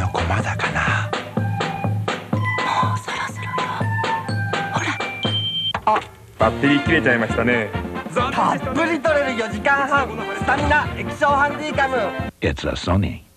の駒だかな。もうそろそろよ。ほら。あバッテリー切れちゃいましたね。たっぷり取れる4時間半。スタミナ液晶ハンディカム。It's a Sony.